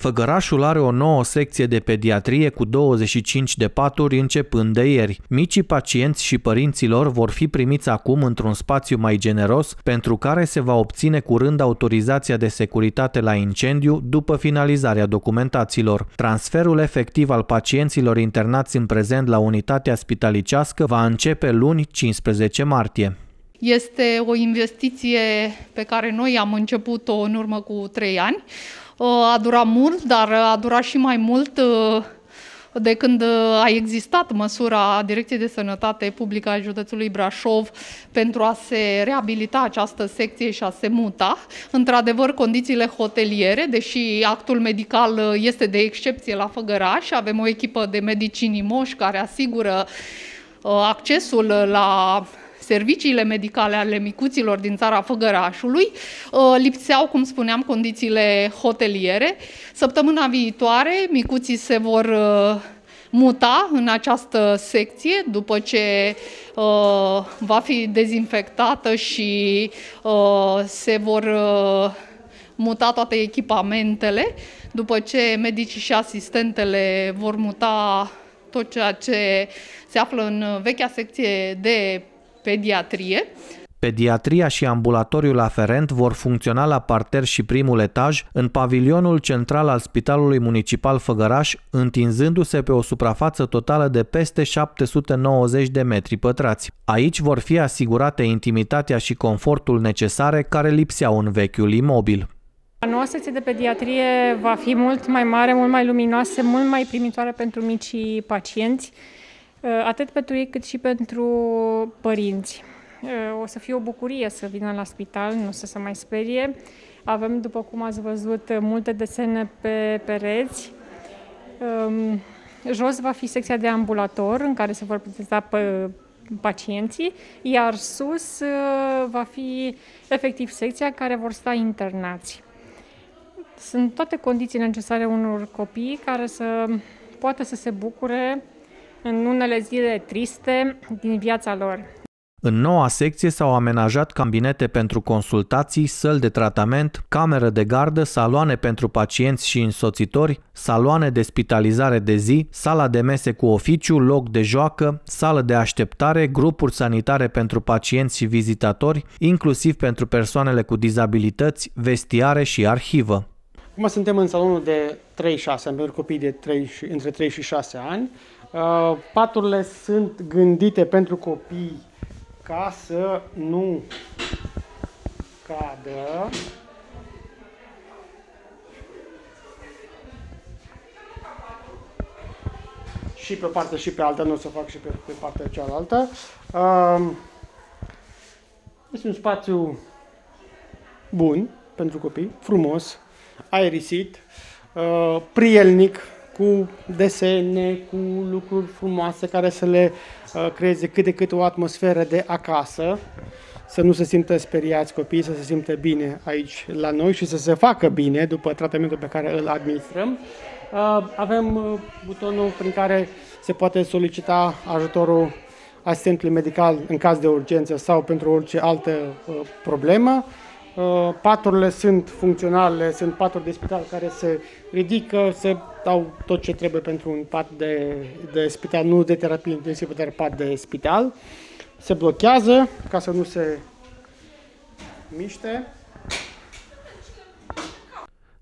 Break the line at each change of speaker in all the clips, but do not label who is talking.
Făgărașul are o nouă secție de pediatrie cu 25 de paturi începând de ieri. Micii pacienți și părinților vor fi primiți acum într-un spațiu mai generos, pentru care se va obține curând autorizația de securitate la incendiu după finalizarea documentațiilor. Transferul efectiv al pacienților internați în prezent la unitatea spitalicească va începe luni 15 martie.
Este o investiție pe care noi am început-o în urmă cu trei ani. A durat mult, dar a durat și mai mult uh, de când uh, a existat măsura Direcției de Sănătate Publică a județului Brașov pentru a se reabilita această secție și a se muta. Într-adevăr, condițiile hoteliere, deși actul medical uh, este de excepție la Făgăraș, avem o echipă de medicini moși care asigură accesul la serviciile medicale ale micuților din țara Făgărașului, uh, lipseau, cum spuneam, condițiile hoteliere. Săptămâna viitoare, micuții se vor uh, muta în această secție după ce uh, va fi dezinfectată și uh, se vor uh, muta toate echipamentele, după ce medicii și asistentele vor muta tot ceea ce se află în vechea secție de pediatrie.
Pediatria și ambulatoriul aferent vor funcționa la parter și primul etaj în pavilionul central al Spitalului Municipal Făgăraș, întinzându-se pe o suprafață totală de peste 790 de metri pătrați. Aici vor fi asigurate intimitatea și confortul necesare care lipseau în vechiul imobil.
Noua secție de pediatrie va fi mult mai mare, mult mai luminoasă, mult mai primitoare pentru micii pacienți Uh, atât pentru ei cât și pentru părinți. Uh, o să fie o bucurie să vină la spital, nu să se mai sperie. Avem, după cum ați văzut, multe desene pe pereți. Um, jos va fi secția de ambulator, în care se vor prezenta pacienții, iar sus uh, va fi efectiv secția care vor sta internați. Sunt toate condițiile necesare unor copii care să poată să se bucure în unele zile triste din viața lor.
În noua secție s-au amenajat cabinete pentru consultații, săli de tratament, cameră de gardă, saloane pentru pacienți și însoțitori, saloane de spitalizare de zi, sala de mese cu oficiu, loc de joacă, sală de așteptare, grupuri sanitare pentru pacienți și vizitatori, inclusiv pentru persoanele cu dizabilități, vestiare și arhivă.
Acum suntem în salonul de 3-6, pentru copii de 3, între 3 și 6 ani. Uh, paturile sunt gândite pentru copii ca să nu cadă. Și pe partea și pe alta, nu o să fac și pe, pe partea cealaltă. Uh, este un spațiu bun pentru copii, frumos, aerisit, uh, prielnic, cu desene, cu lucruri frumoase care să le uh, creeze cât de cât o atmosferă de acasă, să nu se simtă speriați copiii, să se simtă bine aici la noi și să se facă bine după tratamentul pe care îl administrăm. Uh, avem uh, butonul prin care se poate solicita ajutorul asistentului medical în caz de urgență sau pentru orice altă uh, problemă. Uh, paturile sunt funcționale, sunt paturi de spital care se ridică, se dau tot ce trebuie pentru un pat de, de spital, nu de terapie intensivă, dar pat de spital. Se blochează ca să nu se miște.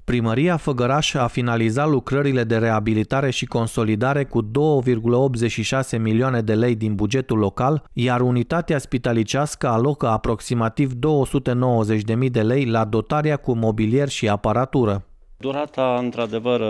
Primăria Făgăraș a finalizat lucrările de reabilitare și consolidare cu 2,86 milioane de lei din bugetul local, iar unitatea spitalicească alocă aproximativ 290.000 de lei la dotarea cu mobilier și aparatură.
Durata, într-adevăr,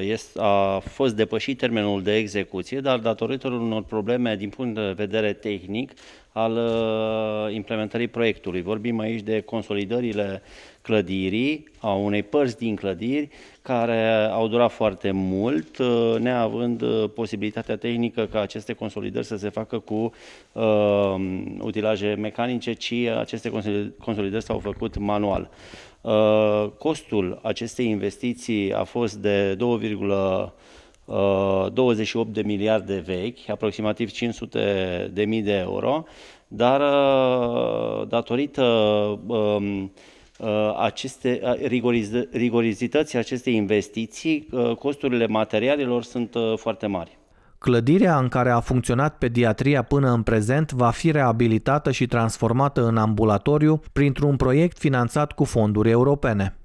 este, a fost depășit termenul de execuție, dar datorită unor probleme din punct de vedere tehnic al uh, implementării proiectului. Vorbim aici de consolidările clădirii, a unei părți din clădiri, care au durat foarte mult, uh, neavând uh, posibilitatea tehnică ca aceste consolidări să se facă cu uh, utilaje mecanice, ci aceste consolidări s-au făcut manual. Uh, costul acestei investiții a fost de 2, 28 de miliarde vechi, aproximativ 500 de mii de euro, dar datorită um, aceste rigorizității acestei investiții, costurile materialelor sunt foarte mari.
Clădirea în care a funcționat pediatria până în prezent va fi reabilitată și transformată în ambulatoriu printr-un proiect finanțat cu fonduri europene.